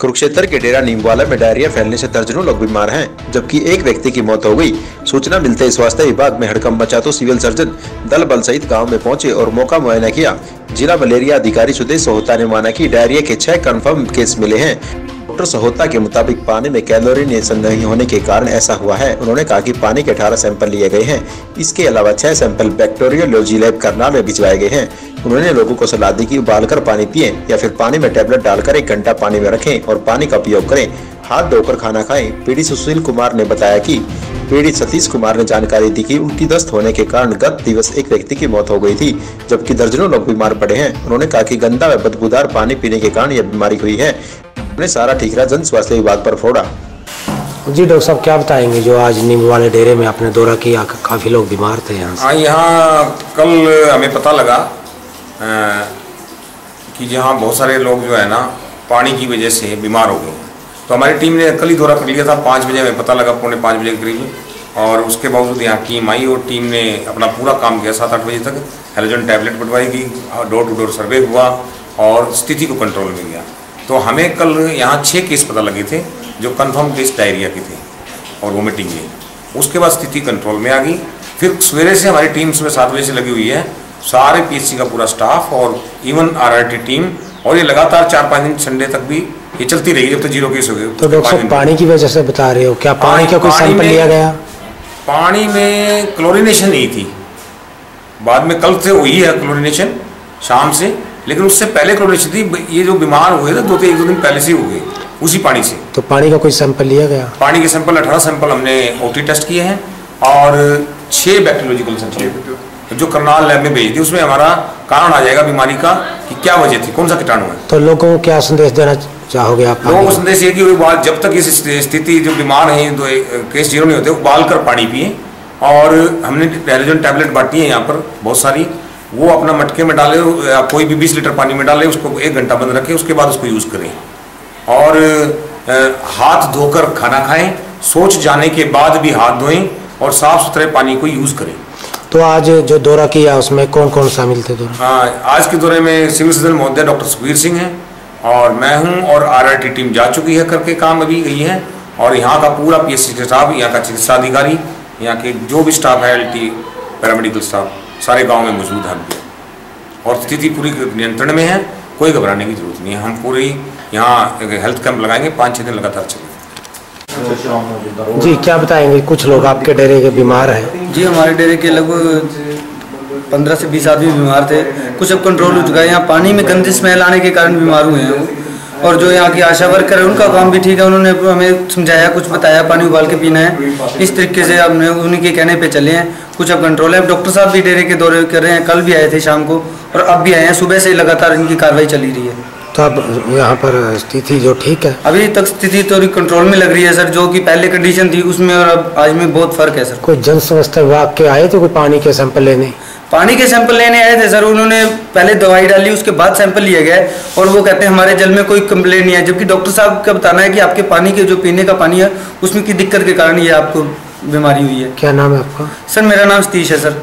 कुरुक्षेत्र के डेरा नीमवाला में डायरिया फैलने से दर्जनों लोग बीमार हैं, जबकि एक व्यक्ति की मौत हो गई। सूचना मिलते ही स्वास्थ्य विभाग में हड़कम मचा तो सिविल सर्जन दल बल सहित गाँव में पहुँचे और मौका मुआयना किया। जिला मलेरिया अधिकारी सुदेश सोहता ने माना कि डायरिया के छह कन्फर्म केस मिले हैं। डॉक्टर सहोता के मुताबिक पानी में कैलोरी नियंत्रण नहीं होने के कारण ऐसा हुआ है। उन्होंने कहा कि पानी के 18 सैंपल लिए गए हैं। इसके अलावा छह सैंपल बैक्टीरियोलॉजी लैब करनाल में भिजवाए गए हैं। उन्होंने लोगों को सलाह दी कि उबालकर पानी पिए या फिर पानी में टेबलेट डालकर एक घंटा पानी में रखें और पानी का उपयोग करें। हाथ धोकर खाना खाएँ। पीड़ित सुशील कुमार ने बताया कि पीड़ित सतीश कुमार ने जानकारी दी कि उनकी दस्त होने के कारण गत दिवस एक व्यक्ति की मौत हो गई थी, जबकि दर्जनों लोग बीमार पड़े हैं। उन्होंने कहा कि गंदा व बदबूदार पानी पीने के कारण यह बीमारी हुई है। उन्हें सारा ठीकरा जन स्वास्थ्य विभाग पर फोड़ा। जी डॉक्टर साहब क्या बताएँगे जो आज नींबू वाले डेरे में आपने दौरा किया? काफ़ी लोग बीमार थे यहाँ हाँ यहाँ कल हमें पता लगा कि जहाँ बहुत सारे लोग जो है ना पानी की वजह से बीमार हो गए तो हमारी टीम ने कल ही दौरा कर लिया था पाँच बजे हमें पता लगा पौने पाँच बजे के करीब। और उसके बावजूद यहाँ टीम आई और टीम ने अपना पूरा काम किया सात आठ बजे तक। हेलोजन टैबलेट बटवाई गई डोर टू डोर सर्वे हुआ और स्थिति को कंट्रोल में गया तो हमें कल यहाँ छः केस पता लगे थे जो कन्फर्म केस डायरिया के थे और वोमिटिंग के। उसके बाद स्थिति कंट्रोल में आ गई। फिर सवेरे से हमारी टीम सुबह सात बजे से लगी हुई है। सारे पीएचसी का पूरा स्टाफ और इवन आरआरटी टीम और ये लगातार चार पाँच दिन संडे तक भी ये चलती रही जब तक तो ज़ीरो केस हो गए। तो डॉक्टर साहब पानी की वजह से बता रहे हो क्या पानी का कोई सैंपल लिया गया? पानी में क्लोरिनेशन नहीं थी। बाद में कल से हुई है क्लोरिनेशन शाम से। लेकिन उससे पहले क्लोरिनेशन थी ये जो बीमार हुए थे दो एक दो दिन पहले से हो गए उसी पानी से। तो पानी का कोई सैंपल लिया गया? पानी के सैंपल अठारह सैंपल हमने ओटी टेस्ट किए हैं और छः बैक्टीरियोलॉजिकल सैंपल जो करनाल लैब में भेज दी उसमें हमारा कारण आ जाएगा बीमारी का कि क्या वजह थी कौन सा कीटाणु है। तो लोगों को क्या संदेश देना चाहोगे आप लोगों को संदेश ये कि जब तक इस स्थिति जो बीमार है तो केस ज़ीरो नहीं होते उबाल कर पानी पिए और हमने टैलेजन टैबलेट बांटी है यहाँ पर बहुत सारी। वो अपना मटके में डाले या कोई भी बीस लीटर पानी में डाले उसको एक घंटा बंद रखें उसके बाद उसको यूज़ करें। और हाथ धोकर खाना खाएँ सोच जाने के बाद भी हाथ धोएँ और साफ़ सुथरे पानी को यूज़ करें। तो आज जो दौरा किया उसमें कौन कौन शामिल थे दौरा हाँ आज के दौरे में सिविल सर्जन महोदय डॉक्टर सुखबीर सिंह हैं और मैं हूँ और आरआरटी टीम जा चुकी है करके काम अभी गई है और यहाँ का पूरा पी पीएससी स्टाफ यहाँ का चिकित्सा अधिकारी यहाँ के जो भी स्टाफ है एल टी पैरामेडिकल स्टाफ सारे गाँव में मौजूद है। और स्थिति पूरी नियंत्रण में है कोई घबराने की ज़रूरत नहीं है। हम पूरी यहाँ हेल्थ कैंप लगाएँगे पाँच छः दिन लगातार चलेंगे। जी क्या बताएँगे? कुछ लोग आपके डेरे के बीमार हैं। जी हमारे डेरे के लगभग पंद्रह से बीस आदमी बीमार थे। कुछ अब कंट्रोल हो चुका है। यहाँ पानी में गंदी स्मेल आने के कारण बीमार हुए हैं। और जो यहाँ की आशा वर्कर है, उनका काम भी ठीक है, उन्होंने हमें समझाया, कुछ बताया, पानी उबाल के पीना है। इस तरीके से हमने उन्हीं के कहने पे चले हैं। कुछ अब कंट्रोल है। डॉक्टर साहब भी डेरे के दौरे कर रहे हैं। कल भी आए थे शाम को और अब भी आए हैं। सुबह से लगातार इनकी कार्रवाई चली रही है। तो अब यहाँ पर स्थिति जो ठीक है। अभी तक स्थिति थोड़ी कंट्रोल में लग रही है सर जो कि पहले कंडीशन थी उसमें और अब आज में बहुत फ़र्क है सर कोई जन स्वास्थ्य विभाग के आए थे कोई पानी के सैंपल लेने? पानी के सैंपल लेने आए थे सर उन्होंने पहले दवाई डाली उसके बाद सैंपल लिया गया और वो कहते हैं हमारे जल में कोई कंप्लेन नहीं है। जबकि डॉक्टर साहब का बताना है कि आपके पानी के जो पीने का पानी है उसमें की दिक्कत के कारण ये आपको बीमारी हुई है। क्या नाम है आपका? सर मेरा नाम सतीश है सर